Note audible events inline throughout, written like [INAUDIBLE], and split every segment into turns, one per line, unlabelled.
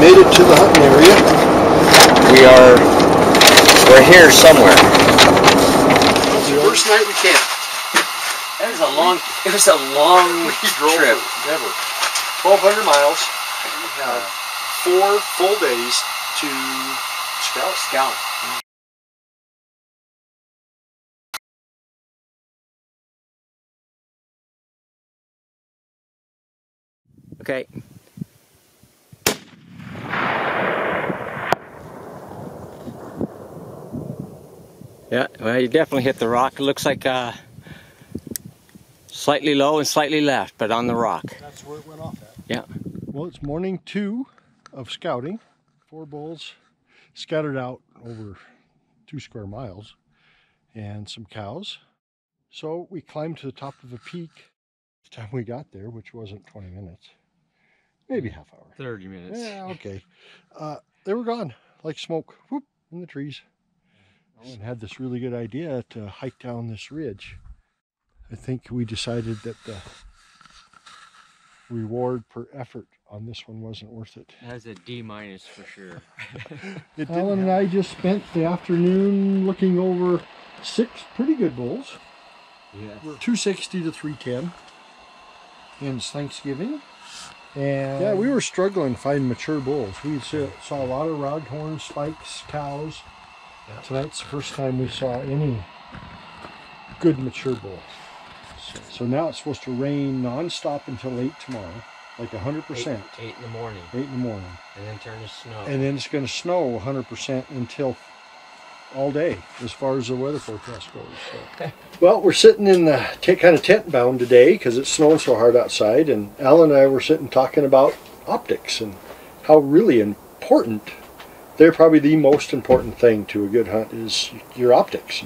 to the hunting area.
We are, we're here somewhere.
It's the first night we camped.
That was a long, it was a long [LAUGHS]
We drove
trip.
forever. 1,200 miles. We had four full days to scout.
Scout. Okay. Yeah, well, you definitely hit the rock. It looks like uh, slightly low and slightly left, but on the rock.
That's where it went off at.
Yeah.
Well, it's morning two of scouting. Four bulls scattered out over two square miles and some cows. So we climbed to the top of a peak. The time we got there, which wasn't 20 minutes, maybe half hour.
30 minutes.
Yeah, [LAUGHS] okay. Uh, they were gone like smoke whoop, in the trees. And had this really good idea to hike down this ridge. I think we decided that the reward per effort on this one wasn't worth it.
That's a D minus for sure. [LAUGHS]
it [LAUGHS] Alan and I just spent the afternoon looking over six pretty good bulls.
Yes.
260 to 310. And it's Thanksgiving. And yeah, we were struggling to find mature bulls. We saw, a lot of raghorn spikes, cows. Tonight's the first time we saw any good mature bulls. So, so now it's supposed to rain nonstop until 8 tomorrow, like 100%.
Eight, eight in the morning,
8 in the morning.
and then turn to snow.
And then it's going to snow 100% until all day, as far as the weather forecast goes. So. [LAUGHS] well, we're sitting in the t- kind of tent bound today because it's snowing so hard outside, and Alan and I were sitting talking about optics and how really important. They're probably the most important thing to a good hunt is your optics.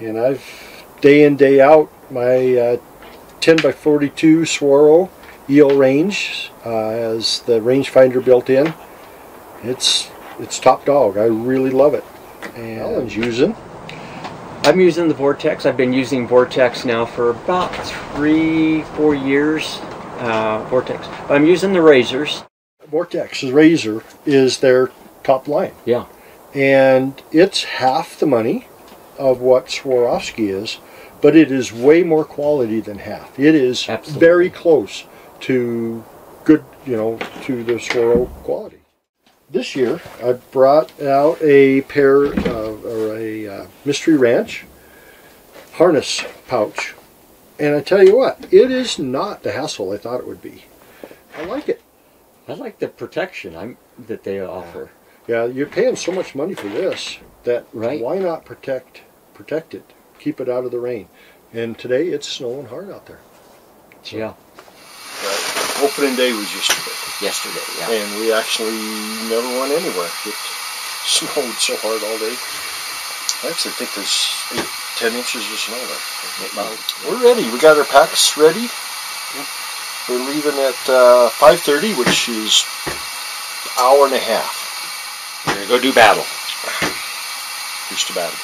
And I've day in day out my uh, 10 by 42 Swaro EL Range uh, has the rangefinder built in. It's it's top dog. I really love it. And Alan's using.
I'm using the Vortex. I've been using Vortex now for about three, four years. Uh, Vortex. I'm using the razors.
Vortex's razor is their top line.
Yeah.
And it's half the money of what Swarovski is, but it is way more quality than half. It is
Absolutely.
very close to good, you know, to the Swaro quality. This year, I brought out a pair of, or a uh, Mystery Ranch harness pouch. And I tell you what, it is not the hassle I thought it would be. I like it.
I like the protection I'm, that they offer.
Yeah, you're paying so much money for this that
Right.
why not protect protect it, keep it out of the rain. And today it's snowing hard out there.
Yeah.
Opening day was yesterday,
Yesterday. Yeah.
and we actually never went anywhere. It snowed so hard all day. I actually think there's eight, ten inches of snow there. We're ready. We got our packs ready. We're leaving at uh, 5:30, which is hour and a half.
We're gonna go do battle.
Here's to battle.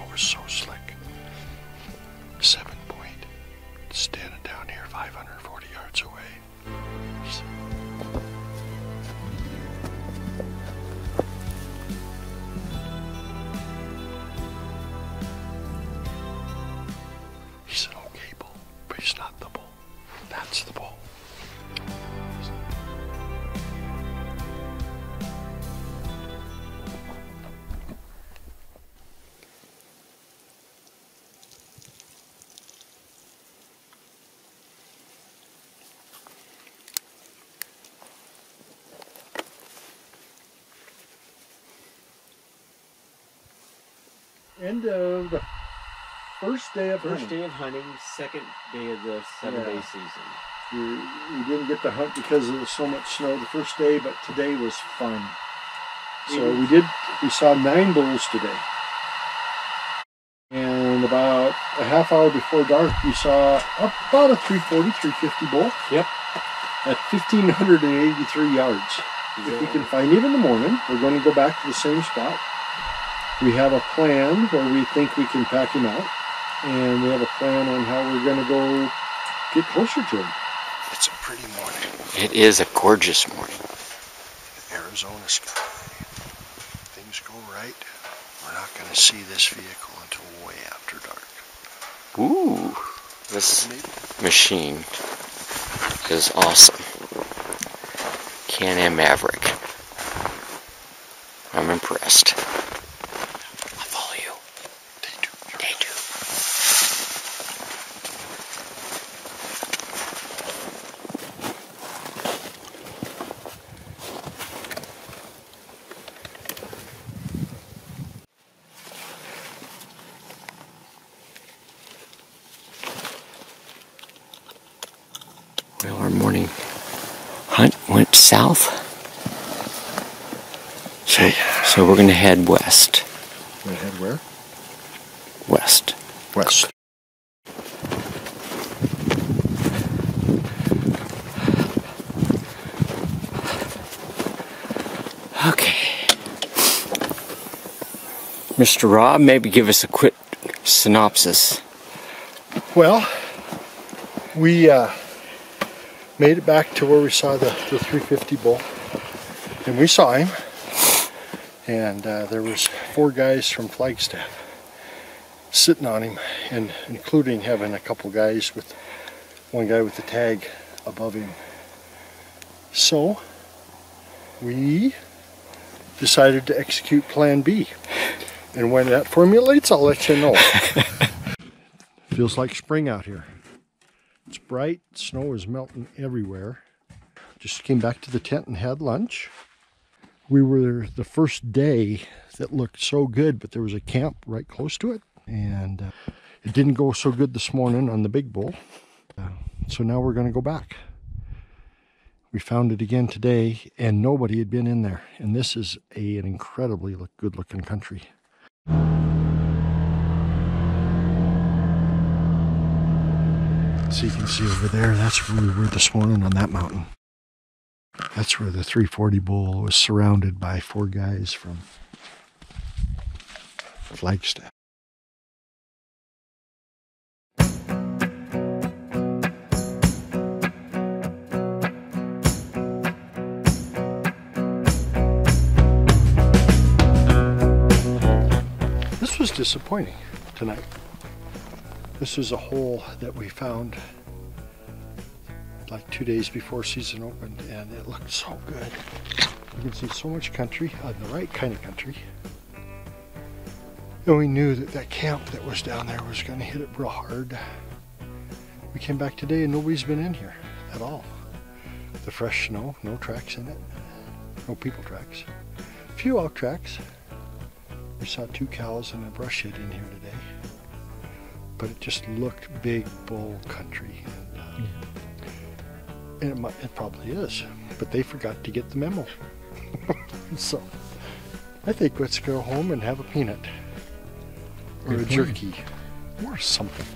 Snow is so slick. Seven point, standing down here, 540 yards away. End of the first day of
First
hunting.
day of hunting, second day of the seven day season.
We, we didn't get to hunt because there was so much snow the first day, but today was fun. So we did. We saw nine bulls today, and about a half hour before dark, we saw about a 340, 350 bull.
Yep.
At 1,583 yards. If we can find him in the morning, we're going to go back to the same spot. We have a plan where we think we can pack him out, and we have a plan on how we're going to go get closer to him. It's a pretty morning.
It is a gorgeous morning.
Arizona sky. Things go right. We're not going to see this vehicle until way after dark.
Ooh, this
Maybe.
machine is awesome. Can-Am Maverick. I'm impressed. I follow you.
Day two.
Day two. Well, our morning hunt went south,
Say,
so we're gonna head west.
we head where?
West.
West.
Okay. Mr. Rob, maybe give us a quick synopsis.
Well, we uh, made it back to where we saw the, the 350 bull, and we saw him. And uh, there was four guys from Flagstaff sitting on him, and including having a couple guys with one guy with the tag above him. So we decided to execute Plan B, and when that formulates, I'll let you know. [LAUGHS] Feels like spring out here. Bright, snow is melting everywhere. Just came back to the tent and had lunch. We were the first day that looked so good, but there was a camp right close to it. And uh, it didn't go so good this morning on the big bull. Uh, so now we're going to go back. We found it again today, and nobody had been in there. And this is a, an incredibly look, good looking country. So you can see over there, that's where we were this morning on that mountain. That's where the 340 bull was surrounded by four guys from Flagstaff. This was disappointing tonight. This was a hole that we found like two days before season opened and it looked so good. You can see so much country, uh, the right kind of country. And we knew that that camp that was down there was going to hit it real hard. We came back today and nobody's been in here at all. The fresh snow, no tracks in it, no people tracks. A few elk tracks. We saw two cows and a brush head in here today. But it just looked big bull country. And, uh, and it, might, it probably is. But they forgot to get the memo. [LAUGHS] so I think let's go home and have a peanut. Or a jerky. Or something.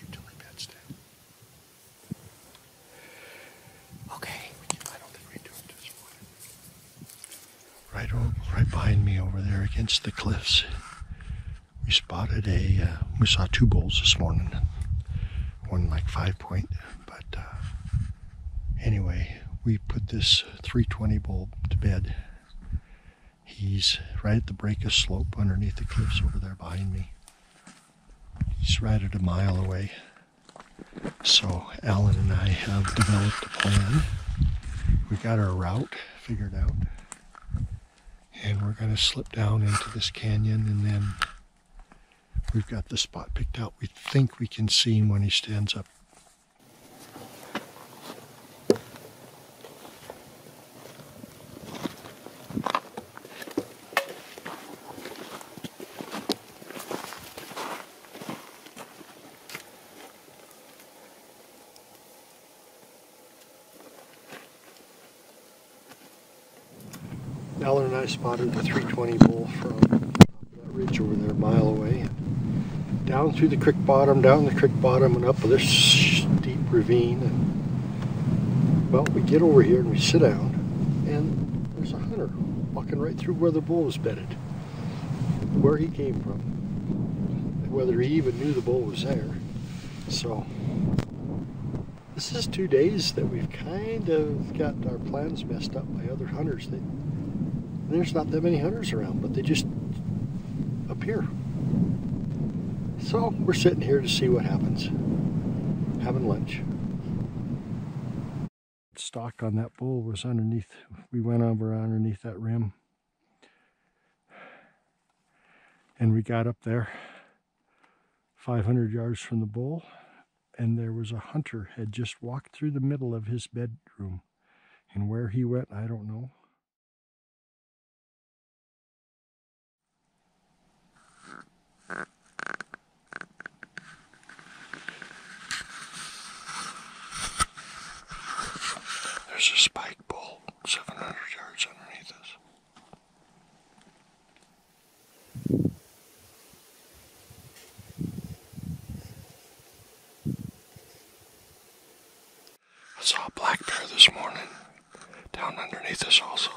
you to.
Okay,
I don't think we do it this morning. Right, over, right behind me over there against the cliffs, we spotted a, uh, we saw two bulls this morning. One like five point, but uh, anyway, we put this 320 bull to bed. He's right at the break of slope underneath the cliffs over there behind me. He's right at a mile away. So Alan and I have developed a plan. We got our route figured out. And we're going to slip down into this canyon and then we've got the spot picked out. We think we can see him when he stands up. Alan and I spotted the 320 bull from that ridge over there a mile away. Down through the creek bottom, down the creek bottom and up this steep ravine. And, well, we get over here and we sit down and there's a hunter walking right through where the bull was bedded. Where he came from. Whether he even knew the bull was there. So, this is two days that we've kind of got our plans messed up by other hunters. They, there's not that many hunters around, but they just appear. So we're sitting here to see what happens. Having lunch. Stalk on that bull was underneath. We went over underneath that rim. And we got up there 500 yards from the bull and there was a hunter had just walked through the middle of his bedroom. And where he went, I don't know. There's a spike bull 700 yards underneath us. I saw a black bear this morning down underneath us also.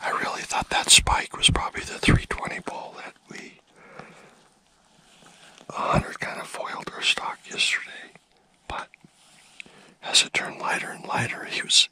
I really thought that spike was probably the 320 bull that we a hunter kind of foiled our stalk yesterday. But as it turned and he was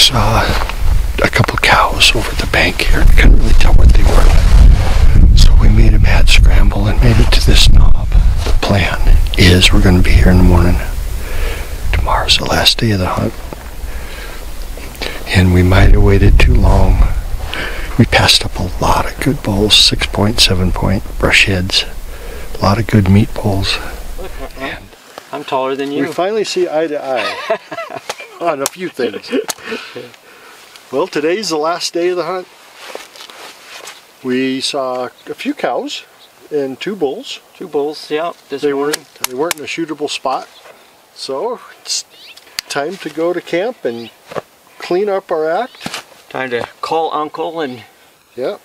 we saw uh, a couple cows over the bank here. I couldn't really tell what they were. So we made a mad scramble and made it to this knob. The plan is we're going to be here in the morning. Tomorrow's the last day of the hunt. And we might have waited too long. We passed up a lot of good bulls, six point, seven point, brush heads. A lot of good meat bulls. And
I'm taller than you.
we finally see eye to eye [LAUGHS] on a few things. Well, today's the last day of the hunt. We saw a few cows and two bulls.
Two bulls, yeah. This
They
morning.
weren't they weren't in a shootable spot. So it's time to go to camp and clean up our act.
Time to call Uncle and
Yeah.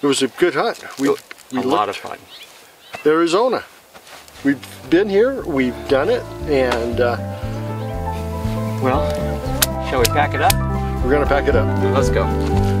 It was a good hunt. We,
a
we
lot of fun.
Arizona. We've been here, we've done it, and uh,
Well, shall we pack it up?
we're gonna pack it up.
Let's go.